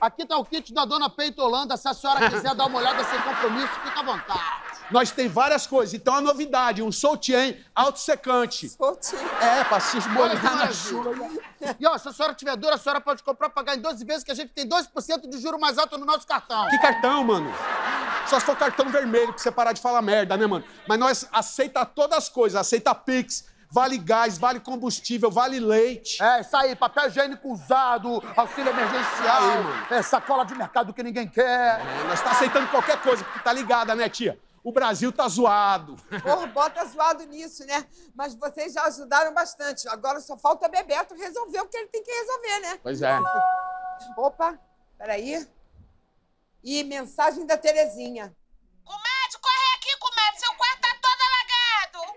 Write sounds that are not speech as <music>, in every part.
Aqui tá o kit da dona Peito Holanda. Se a senhora quiser dar uma olhada sem compromisso, fica à vontade. Nós tem várias coisas. Então, a novidade, um soltien autossecante. Soltinho. É, pra se esbolhar na chuva. E ó, se a senhora tiver dura, a senhora pode comprar pagar em 12 vezes, que a gente tem 2% de juro mais alto no nosso cartão. Que cartão, mano? Só se for cartão vermelho pra você parar de falar merda, né, mano? Mas nós aceita todas as coisas. Aceita Pix, vale gás, vale combustível, vale leite. É, isso aí, papel higiênico usado, auxílio emergencial, Aí, mano. é, sacola de mercado que ninguém quer. É, nós tá aceitando qualquer coisa, porque tá ligada, né, tia? O Brasil tá zoado. Porra, bota zoado nisso, né? Mas vocês já ajudaram bastante. Agora só falta Bebeto resolver o que ele tem que resolver, né? Pois é. Opa, peraí. E mensagem da Terezinha. Comadre, corre aqui, comadre. Seu quarto tá todo alagado.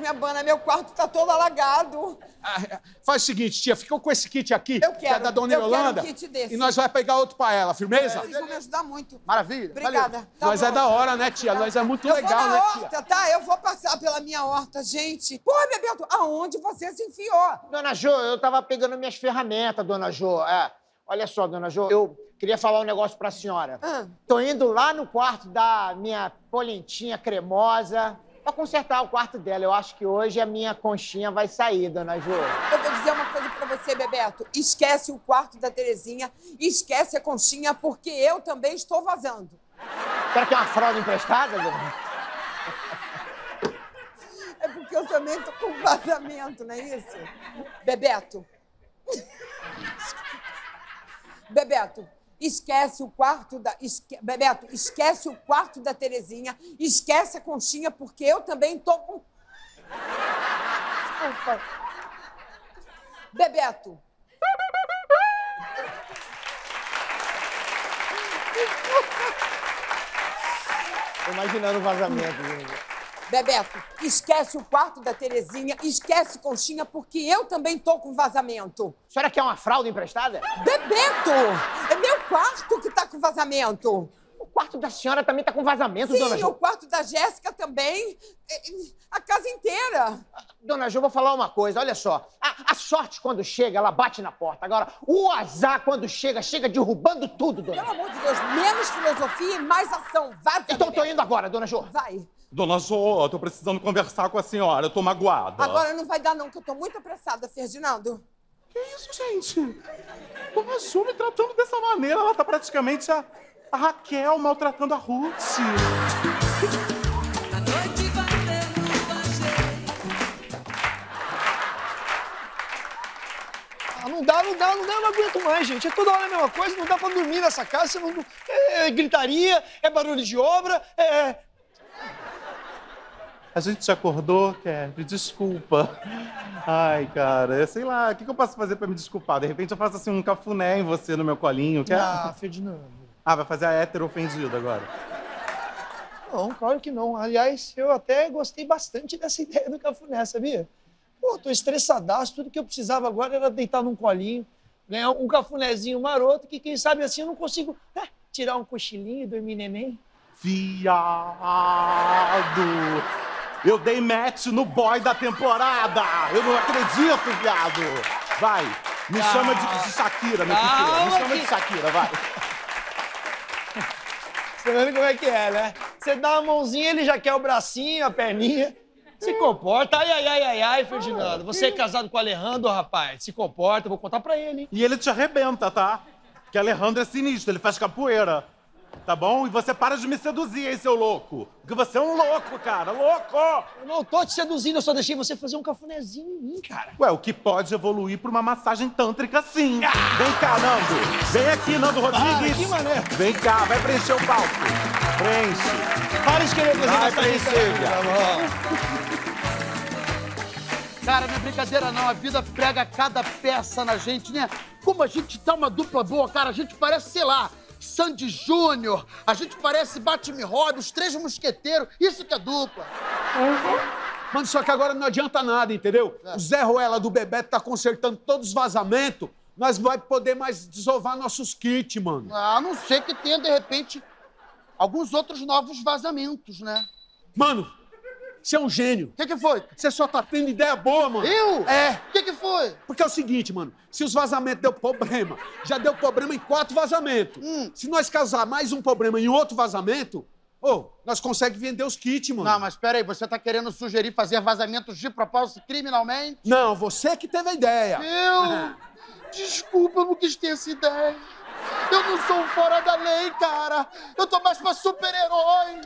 Me abana, meu quarto tá todo alagado. Ah, é, Faz o seguinte, tia, fica com esse kit aqui, Eu que é quero, da Dona eu quero um Yolanda, kit desse. e nós vai pegar outro pra ela, firmeza? Vocês vão me ajudar muito. Maravilha. Obrigada. Tá nós bom. é da hora, né, tia? Nós é muito Eu legal, vou na né, horta, tia? tá? Eu vou passar pela minha horta, gente. Porra, Bebeto, aonde você se enfiou? Dona Jo, eu tava pegando minhas ferramentas, dona Jo. É, olha só, dona Jo, eu queria falar um negócio pra senhora. Ah. Tô indo lá no quarto da minha polentinha cremosa pra consertar o quarto dela. Eu acho que hoje a minha conchinha vai sair, dona Jo. Eu vou dizer uma coisa pra você, Bebeto. Esquece o quarto da Terezinha, esquece a conchinha, porque eu também estou vazando. Será que é uma fralda emprestada, dona? É porque eu também tô com vazamento, não é isso? Bebeto. Bebeto, esquece o quarto da. esque- Bebeto, esquece o quarto da Terezinha, esquece a conchinha, porque eu também tô com. Desculpa. Bebeto. Tô imaginando o vazamento. Bebeto, esquece o quarto da Terezinha, esquece conchinha, porque eu também tô com vazamento. A senhora quer uma fralda emprestada? Bebeto! É meu quarto que tá com vazamento. O quarto da senhora também tá com vazamento, dona Sim, Jo. o quarto da Jéssica também. É, é, A casa inteira. Dona Jo, vou falar uma coisa, olha só. A, a sorte, quando chega, ela bate na porta. Agora, o azar, quando chega, chega derrubando tudo, dona Pelo amor de Deus, menos filosofia e mais ação. Vaza, Então tô Bebeto. indo agora, dona Jo. Vai. Dona Jo, eu tô precisando conversar com a senhora, eu tô magoada. Agora não vai dar não, que eu tô muito apressada, Ferdinando. Que isso, gente? Dona Jo me tratando dessa maneira, ela tá praticamente a, a Raquel maltratando a Ruth. Ah, não dá, não dá, não dá, eu não aguento mais, gente. É toda hora a mesma coisa, não dá pra dormir nessa casa. Você não... é, é gritaria, é barulho de obra, é. A gente te acordou, Kevin? Desculpa. Ai, cara, sei lá, o que, eu posso fazer pra me desculpar? De repente eu faço assim um cafuné em você no meu colinho, quer? Ah, Ferdinando. Ah, vai fazer a hétero ofendida agora. Não, claro que não. Aliás, eu até gostei bastante dessa <laughs> ideia do cafuné, sabia? Pô, tô estressadaço, tudo que eu precisava agora era deitar num colinho, ganhar um cafunézinho maroto, que quem sabe assim eu não consigo né, tirar um cochilinho e dormir neném. Viado! Eu dei match no boy da temporada! Eu não acredito, viado! Vai, me chama de, de Shakira, meu Calma pequeno. Me chama de Shakira, vai. <laughs> Você vendo como é que é, né? Você dá uma mãozinha, ele já quer o bracinho, a perninha. Se comporta. Ai, ai, ai, ai, ai, Ferdinando. Você é casado com o Alejandro, rapaz. Se comporta, eu vou contar pra ele, hein? E ele te arrebenta, tá? Que Alejandro é sinistro, ele faz capoeira. Tá bom? E você para de me seduzir, hein, seu louco? Porque você é um louco, cara, louco! Eu não tô te seduzindo, eu só deixei você fazer um cafunézinho em mim, cara. Ué, o que pode evoluir pra uma massagem tântrica, sim. Vem cá, Nando. Vem aqui, Nando Rodrigues. que mané. Vem cá, vai preencher o palco. Preenche. Para de querer fazer Vai preencher, viado. tá bom? Cara, não é brincadeira não, a vida prega cada peça na gente, né? Como a gente tá uma dupla boa, cara, a gente parece, sei lá, Sandy Júnior, a gente parece Batman Robin, os três mosqueteiros, isso que é dupla. Mano, só que agora não adianta nada, entendeu? O Zé Ruela do Bebeto tá consertando todos os vazamentos. Nós não vai poder mais desovar nossos kits, mano. Ah, A não ser que tenha, de repente, alguns outros novos vazamentos, né? Mano, Você é um gênio. O que, que foi? Você só tá tendo ideia boa, mano. Eu? É. O que, que foi? Porque é o seguinte, mano. Se os vazamentos deu problema, já deu problema em quatro vazamentos. Hum. Se nós causar mais um problema em outro vazamento, ô, nós conseguimos vender os kits, mano. Não, mas peraí, você tá querendo sugerir fazer vazamentos de propósito criminalmente? Não, você que teve a ideia. Eu? <laughs> Desculpa, eu não quis ter essa ideia. Eu não sou um fora da lei, cara. Eu tô mais pra super-herói.